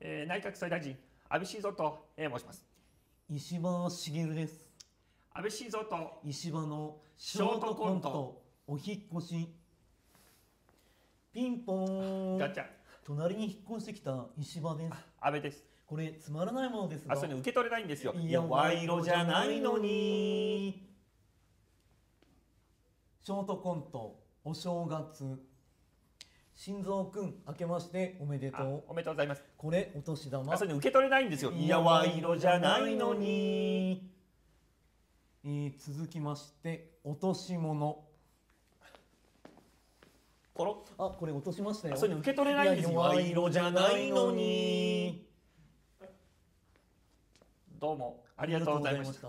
えー内閣総理大臣、安倍晋三と、えー申します。石破茂です。安倍晋三と、石破のショートコントお引っ越し。ピンポーン。ガチャ、隣に引っ越してきた石破です。安倍です。これつまらないものですが。あ、それ受け取れないんですよ。いや賄賂じゃないのに。ショートコントお正月心臓くん明けましておめであとうおめでとうございます。これお年玉あ、それ受け取れないんですよ。いや、賄賂じゃないのに。えー続きまして落とし物ポロ？あこれ落としましたよあそれ受け取れないんですよ。いや賄賂じゃないのにどうもありがとうございました。た